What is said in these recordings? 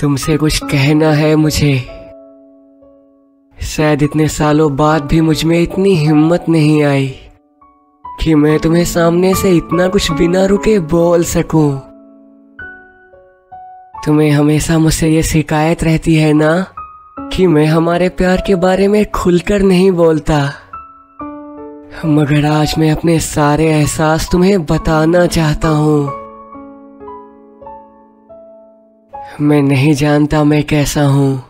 तुमसे कुछ कहना है मुझे? शायद इतने सालों बाद भी मुझमें इतनी हिम्मत नहीं आई कि मैं तुम्हें सामने से इतना कुछ बिना रुके बोल सकूँ। तुम्हें हमेशा मुझसे ये शिकायत रहती है ना, कि मैं हमारे प्यार के बारे में खुलकर नहीं बोलता? मगर आज मैं अपने सारे एहसास तुम्हें बताना चाहता हूँ। मैं नहीं जानता मैं कैसा हूँ।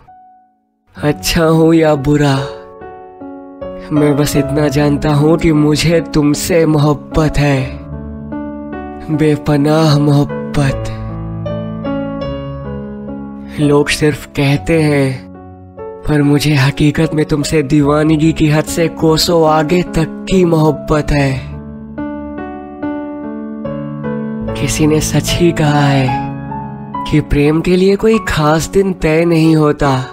अच्छा हूँ या बुरा? मैं बस इतना जानता हूँ कि मुझे तुमसे मोहब्बत है। बेपनाह मोहब्बत। लोग सिर्फ़ कहते हैं, पर मुझे हकीकत में तुमसे दीवानगी की हद से कोसों आगे तक की मोहब्बत है। किसी ने सच ही कहा है कि प्रेम के लिए कोई खास दिन तय नहीं होता।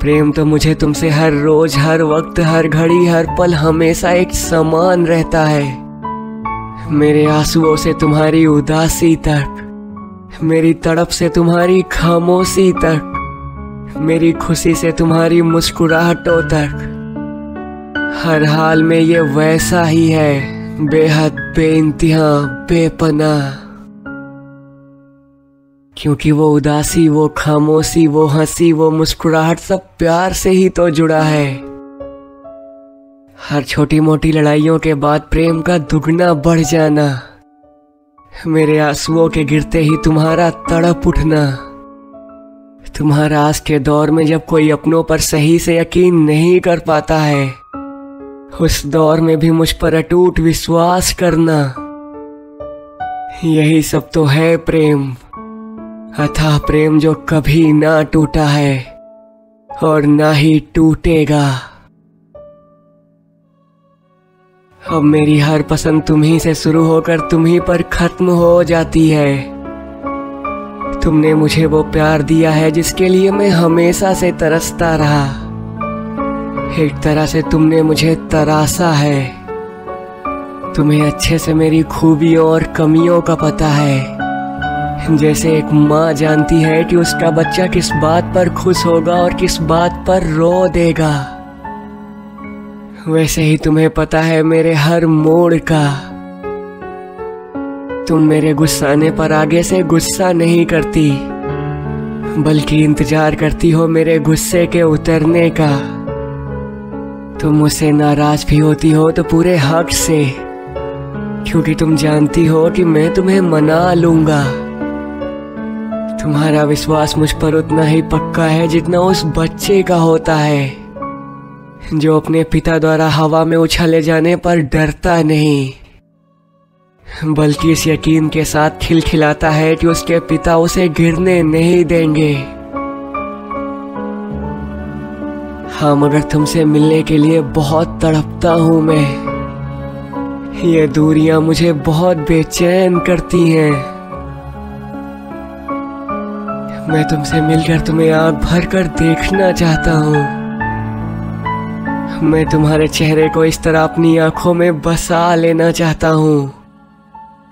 प्रेम तो मुझे तुमसे हर रोज, हर वक्त, हर घड़ी, हर पल हमेशा एक समान रहता है। मेरे आंसुओं से तुम्हारी उदासी तक मेरी तड़प से तुम्हारी खामोशी तक मेरी खुशी से तुम्हारी मुस्कुराहटों तक हर हाल में ये वैसा ही है, बेहद बेइंतहा बेपना क्योंकि वो उदासी, वो खामोशी, वो हँसी, वो मुस्कुराहट सब प्यार से ही तो जुड़ा है। हर छोटी मोटी लड़ाइयों के बाद प्रेम का दुगना बढ़ जाना। मेरे आंसुओं के गिरते ही तुम्हारा तड़प उठना। तुम्हारा आज के दौर में जब कोई अपनों पर सही से यकीन नहीं कर पाता है, उस दौर में भी मुझ पर अटूट विश्वास करना। यही सब तो है प्रेम। अथा प्रेम जो कभी ना टूटा है और ना ही टूटेगा। अब मेरी हर पसंद तुम्ही से शुरू होकर तुम्ही पर खत्म हो जाती है। तुमने मुझे वो प्यार दिया है जिसके लिए मैं हमेशा से तरसता रहा। एक तरह से तुमने मुझे तरासा है। तुम्हें अच्छे से मेरी खूबियों और कमियों का पता है। जैसे एक माँ जानती है कि उसका बच्चा किस बात पर खुश होगा और किस बात पर रो देगा। वैसे ही तुम्हें पता है मेरे हर मोड़ का। तुम मेरे गुस्साने पर आगे से गुस्सा नहीं करती, बल्कि इंतज़ार करती हो मेरे गुस्से के उतरने का। तुम मुझसे नाराज़ भी होती हो तो पूरे हक से, क्योंकि तुम जानती हो कि मैं तुम्हें मना लूँगा। तुम्हारा विश्वास मुझ पर उतना ही पक्का है जितना उस बच्चे का होता है, जो अपने पिता द्वारा हवा में उछाले जाने पर डरता नहीं, बल्कि इस यकीन के साथ खिलखिलाता है कि उसके पिता उसे गिरने नहीं देंगे। हाँ मगर तुमसे मिलने के लिए बहुत तड़पता हूँ मैं। ये दूरियाँ मुझे बहुत बेचैन करती हैं। मैं तुमसे मिलकर तुम्हें आँख भर कर देखना चाहता हूँ। मैं तुम्हारे चेहरे को इस तरह अपनी आँखों में बसा लेना चाहता हूँ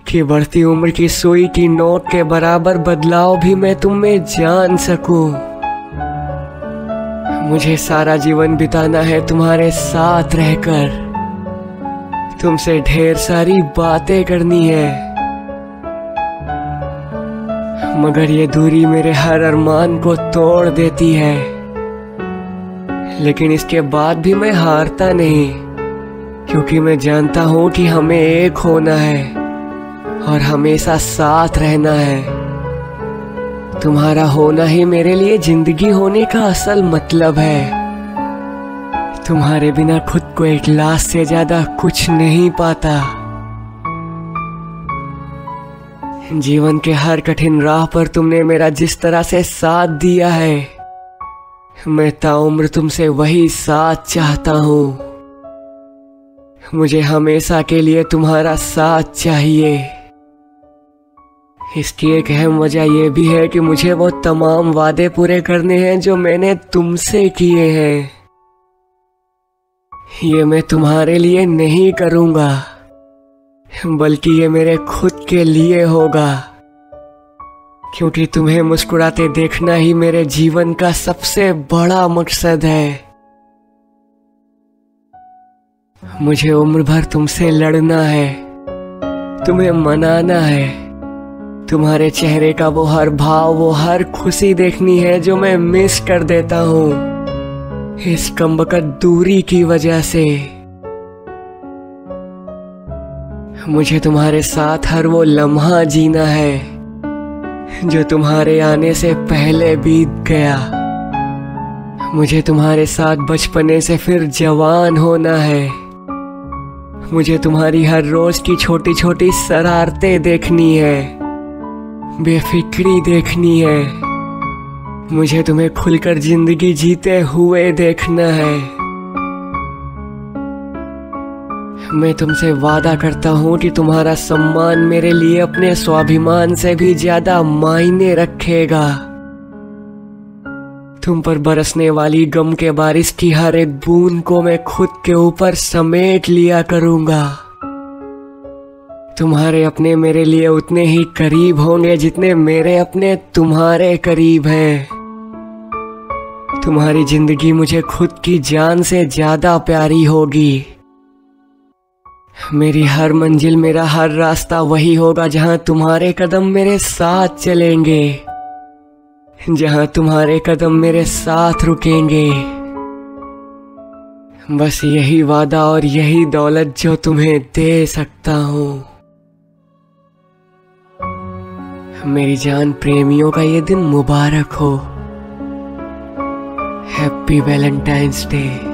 कि बढ़ती उम्र की सुई की नोट के बराबर बदलाव भी मैं तुम में जान सकूँ। मुझे सारा जीवन बिताना है तुम्हारे साथ रहकर। तुमसे ढेर सारी बातें करनी है। मगर ये दूरी मेरे हर अरमान को तोड़ देती है। लेकिन इसके बाद भी मैं हारता नहीं, क्योंकि मैं जानता हूँ कि हमें एक होना है और हमेशा साथ रहना है। तुम्हारा होना ही मेरे लिए ज़िंदगी होने का असल मतलब है। तुम्हारे बिना खुद को एक लाश से ज़्यादा कुछ नहीं पाता। जीवन के हर कठिन राह पर तुमने मेरा जिस तरह से साथ दिया है, मैं ताउम्र तुमसे वही साथ चाहता हूँ। मुझे हमेशा के लिए तुम्हारा साथ चाहिए। इसकी एक अहम वजह यह भी है कि मुझे वो तमाम वादे पूरे करने हैं जो मैंने तुमसे किए हैं। ये मैं तुम्हारे लिए नहीं करूँगा। बल्कि ये मेरे खुद के लिए होगा। क्योंकि तुम्हें मुस्कुराते देखना ही मेरे जीवन का सबसे बड़ा मकसद है। मुझे उम्र भर तुमसे लड़ना है। तुम्हें मनाना है। तुम्हारे चेहरे का वो हर भाव, वो हर खुशी देखनी है जो मैं मिस कर देता हूँ। इस कम्बकत दूरी की वजह से। मुझे तुम्हारे साथ हर वो लम्हा जीना है, जो तुम्हारे आने से पहले बीत गया। मुझे तुम्हारे साथ बचपने से फिर जवान होना है। मुझे तुम्हारी हर रोज की छोटी छोटी शरारतें देखनी है, बेफिक्री देखनी है। मुझे तुम्हें खुलकर ज़िंदगी जीते हुए देखना है। मैं तुमसे वादा करता हूँ कि तुम्हारा सम्मान मेरे लिए अपने स्वाभिमान से भी ज़्यादा मायने रखेगा। तुम पर बरसने वाली गम के बारिश की हर एक बूंद को मैं खुद के ऊपर समेट लिया करूँगा। तुम्हारे अपने मेरे लिए उतने ही करीब होंगे जितने मेरे अपने तुम्हारे करीब हैं। तुम्हारी ज़िंदगी मुझे खुद की जान से ज़्यादा प्यारी होगी। मेरी हर मंजिल, मेरा हर रास्ता वही होगा जहाँ तुम्हारे कदम मेरे साथ चलेंगे। जहाँ तुम्हारे कदम मेरे साथ रुकेंगे। बस यही वादा और यही दौलत जो तुम्हें दे सकता हूँ। मेरी जान प्रेमियों का ये दिन मुबारक हो। Happy Valentine's day